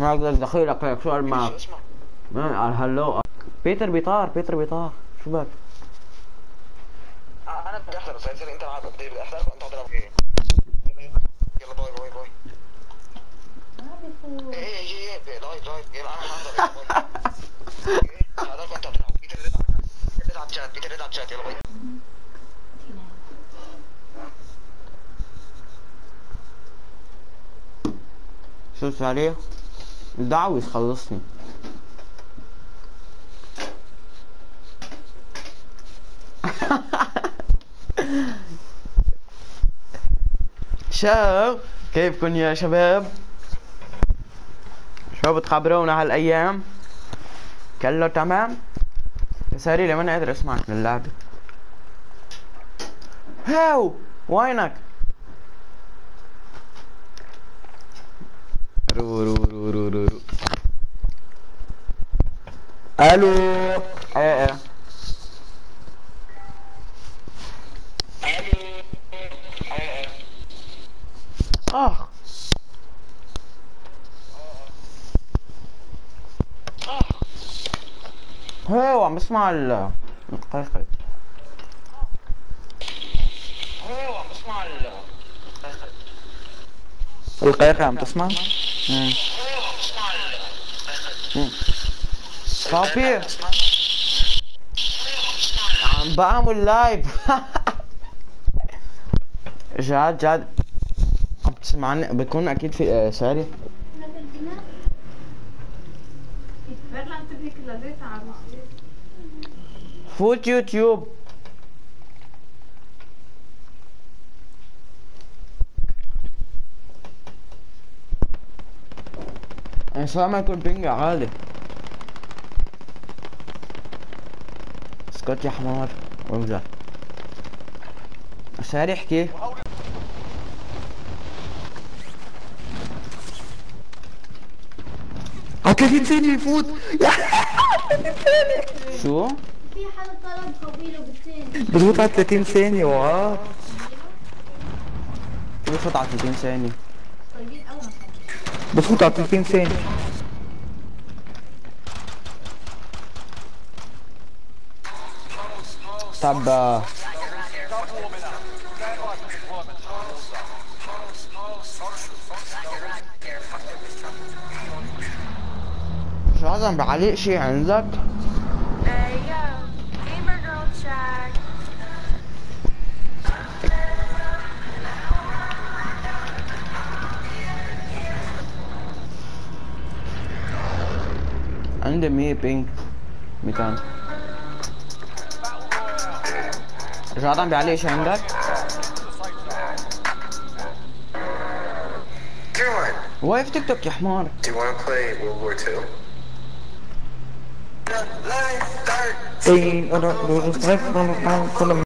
ما أقدر دخيلك لك معك اسمع ما هلو. بيتر بيطار بيتر بيطار. شو بك؟ آه، أنا بدي أحضر سيد أنت معك. بدي أحضر انت حضر أوكي. يلا باي باي باي. إيه إيه إيه لايف لايف يلا أنا حاضر حضرك انت حضر بيتر رد على- رد على الشات بيتر رد على الشات. يلا باي. شو عليه الدعوة خلصني شباب كيفكن يا شباب؟ شو بتخبرونا هالأيام؟ كله تمام؟ ساري لي ما قادر أسمعك من اللعبة؟ هاو وينك؟ رو رو رو رو رو رو. ألو. إيه إيه اخ هو عم بسمع ال القيقي هو عم بسمع ال القيقة عم تسمع؟ صافي. عم بعمل لايف جاد جاد. عم تسمعني؟ بكون أكيد في ساري. فوت يوتيوب ان شاء الله ما يكون بينج عالي اسكت يا حمار. وامزح. ساري احكي آه 30 ثانية يفوت. شو؟ في حدا طلب طويل وبالتاني بفوت على 30 ثانية واه بفوت على 30 ثانية. طيبين قوي بفوت على 30 ثانية طب مش لازم بعليق شي عندك؟ عندي 100 بينج 200 رجعت عم بعلق شي عندك؟ Caroline, واقف تيك توك يا حمار do you want to play World War II? إيه انا كنا